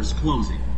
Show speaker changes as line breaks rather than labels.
Doors closing.